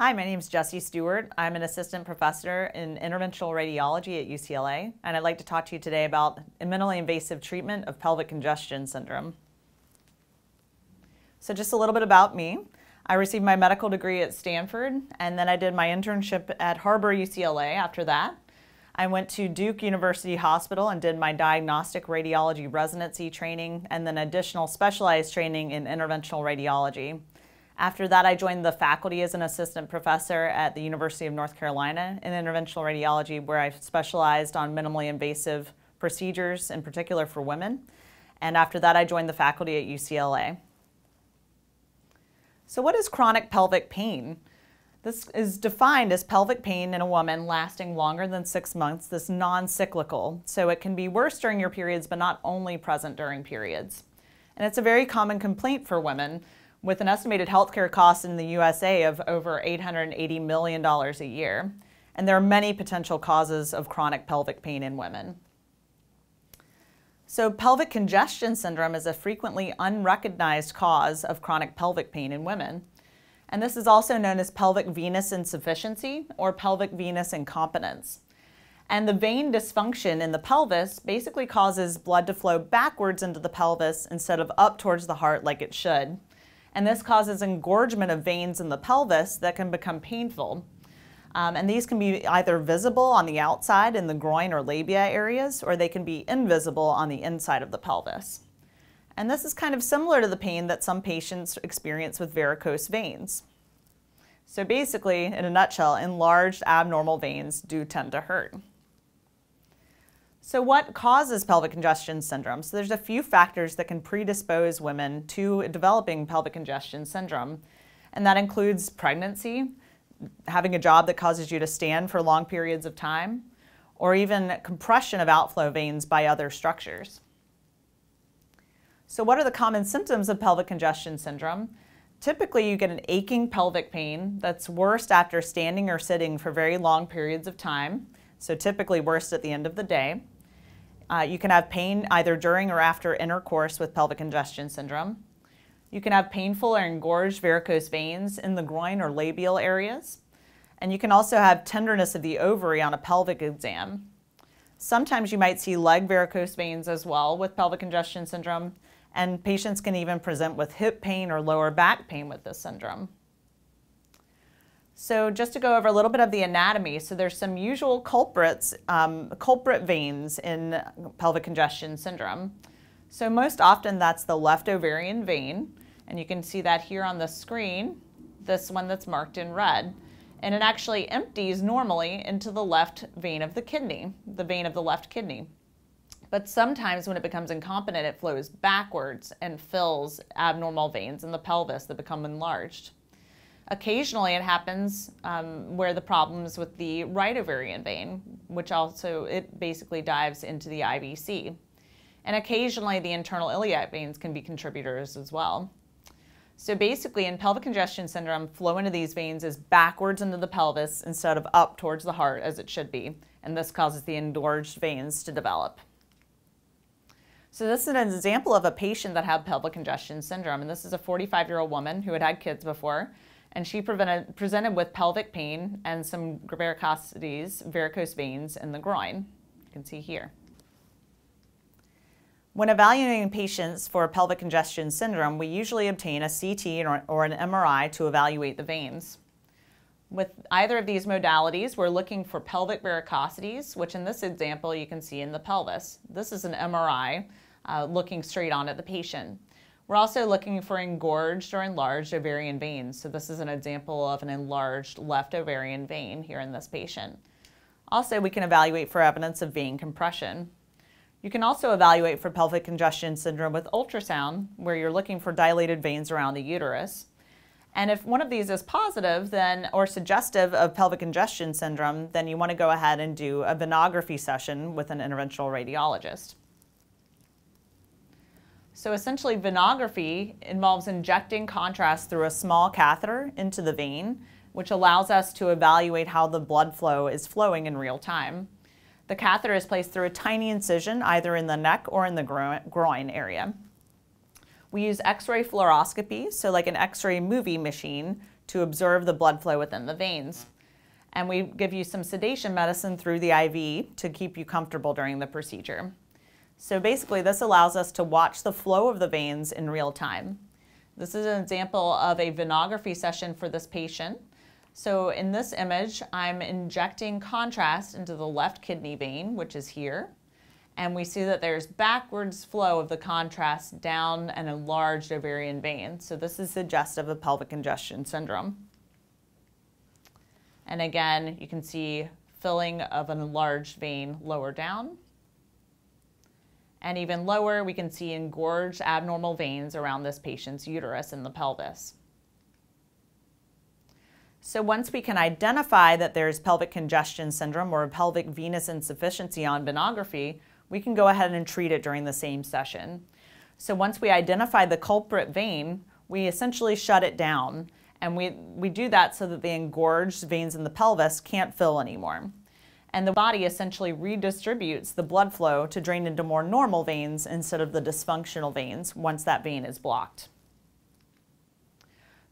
Hi, my name is Jessie Stewart. I'm an assistant professor in interventional radiology at UCLA, and I'd like to talk to you today about minimally invasive treatment of pelvic congestion syndrome. So just a little bit about me. I received my medical degree at Stanford, and then I did my internship at Harbor UCLA after that. I went to Duke University Hospital and did my diagnostic radiology residency training and then additional specialized training in interventional radiology. After that, I joined the faculty as an assistant professor at the University of North Carolina in interventional radiology, where I specialized on minimally invasive procedures, in particular for women. And after that, I joined the faculty at UCLA. So, what is chronic pelvic pain? This is defined as pelvic pain in a woman lasting longer than six months, this non cyclical. So, it can be worse during your periods, but not only present during periods. And it's a very common complaint for women with an estimated healthcare cost in the USA of over $880 million a year. And there are many potential causes of chronic pelvic pain in women. So, pelvic congestion syndrome is a frequently unrecognized cause of chronic pelvic pain in women. And this is also known as pelvic venous insufficiency or pelvic venous incompetence. And the vein dysfunction in the pelvis basically causes blood to flow backwards into the pelvis instead of up towards the heart like it should and this causes engorgement of veins in the pelvis that can become painful. Um, and these can be either visible on the outside in the groin or labia areas, or they can be invisible on the inside of the pelvis. And this is kind of similar to the pain that some patients experience with varicose veins. So basically, in a nutshell, enlarged abnormal veins do tend to hurt. So, what causes pelvic congestion syndrome? So, there's a few factors that can predispose women to developing pelvic congestion syndrome, and that includes pregnancy, having a job that causes you to stand for long periods of time, or even compression of outflow veins by other structures. So, what are the common symptoms of pelvic congestion syndrome? Typically, you get an aching pelvic pain that's worst after standing or sitting for very long periods of time, so typically worst at the end of the day. Uh, you can have pain either during or after intercourse with pelvic congestion syndrome. You can have painful or engorged varicose veins in the groin or labial areas. And you can also have tenderness of the ovary on a pelvic exam. Sometimes you might see leg varicose veins as well with pelvic congestion syndrome, and patients can even present with hip pain or lower back pain with this syndrome. So just to go over a little bit of the anatomy, so there's some usual culprits, um, culprit veins in pelvic congestion syndrome. So most often that's the left ovarian vein, and you can see that here on the screen, this one that's marked in red. And it actually empties normally into the left vein of the kidney, the vein of the left kidney. But sometimes when it becomes incompetent, it flows backwards and fills abnormal veins in the pelvis that become enlarged. Occasionally, it happens um, where the problems with the right ovarian vein, which also it basically dives into the IVC. And occasionally, the internal iliac veins can be contributors as well. So basically, in pelvic congestion syndrome, flow into these veins is backwards into the pelvis instead of up towards the heart as it should be, and this causes the engorged veins to develop. So this is an example of a patient that had pelvic congestion syndrome, and this is a 45-year-old woman who had had kids before and she prevented, presented with pelvic pain and some varicosities, varicose veins in the groin. You can see here. When evaluating patients for pelvic congestion syndrome, we usually obtain a CT or, an MRI to evaluate the veins. With either of these modalities, we're looking for pelvic varicosities, which in this example you can see in the pelvis. This is an MRI uh, looking straight on at the patient. We're also looking for engorged or enlarged ovarian veins. So this is an example of an enlarged left ovarian vein here in this patient. Also, we can evaluate for evidence of vein compression. You can also evaluate for pelvic congestion syndrome with ultrasound, where you're looking for dilated veins around the uterus. And if one of these is positive then, or suggestive of pelvic congestion syndrome, then you want to go ahead and do a venography session with an interventional radiologist. So essentially, venography involves injecting contrast through a small catheter into the vein, which allows us to evaluate how the blood flow is flowing in real time. The catheter is placed through a tiny incision either in the neck or in the groin area. We use x-ray fluoroscopy, so like an x-ray movie machine, to observe the blood flow within the veins. And we give you some sedation medicine through the IV to keep you comfortable during the procedure. So basically this allows us to watch the flow of the veins in real time. This is an example of a venography session for this patient. So in this image, I'm injecting contrast into the left kidney vein, which is here. And we see that there's backwards flow of the contrast down an enlarged ovarian vein. So this is suggestive of a pelvic congestion syndrome. And again, you can see filling of an enlarged vein lower down. And even lower, we can see engorged abnormal veins around this patient's uterus in the pelvis. So once we can identify that there's pelvic congestion syndrome or pelvic venous insufficiency on venography, we can go ahead and treat it during the same session. So once we identify the culprit vein, we essentially shut it down. And we, we do that so that the engorged veins in the pelvis can't fill anymore. And the body essentially redistributes the blood flow to drain into more normal veins instead of the dysfunctional veins once that vein is blocked.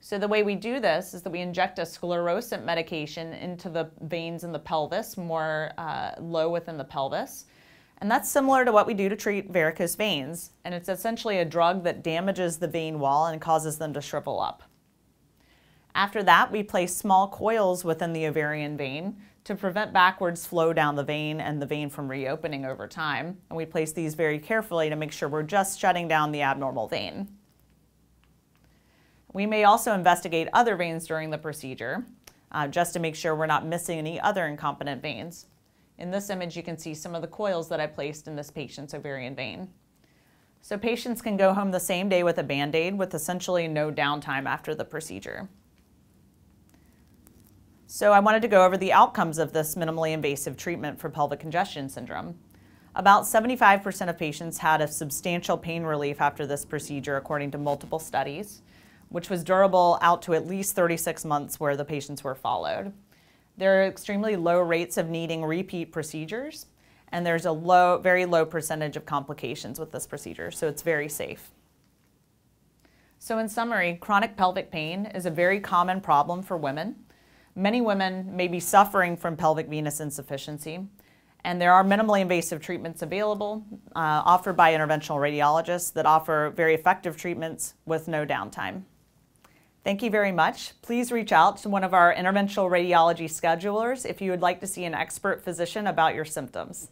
So the way we do this is that we inject a sclerosant medication into the veins in the pelvis, more uh, low within the pelvis. And that's similar to what we do to treat varicose veins. And it's essentially a drug that damages the vein wall and causes them to shrivel up. After that, we place small coils within the ovarian vein to prevent backwards flow down the vein and the vein from reopening over time. And we place these very carefully to make sure we're just shutting down the abnormal vein. We may also investigate other veins during the procedure, uh, just to make sure we're not missing any other incompetent veins. In this image, you can see some of the coils that I placed in this patient's ovarian vein. So patients can go home the same day with a Band-Aid with essentially no downtime after the procedure. So I wanted to go over the outcomes of this minimally invasive treatment for pelvic congestion syndrome. About 75% of patients had a substantial pain relief after this procedure according to multiple studies, which was durable out to at least 36 months where the patients were followed. There are extremely low rates of needing repeat procedures, and there's a low, very low percentage of complications with this procedure, so it's very safe. So in summary, chronic pelvic pain is a very common problem for women. Many women may be suffering from pelvic venous insufficiency, and there are minimally invasive treatments available uh, offered by interventional radiologists that offer very effective treatments with no downtime. Thank you very much. Please reach out to one of our interventional radiology schedulers if you would like to see an expert physician about your symptoms.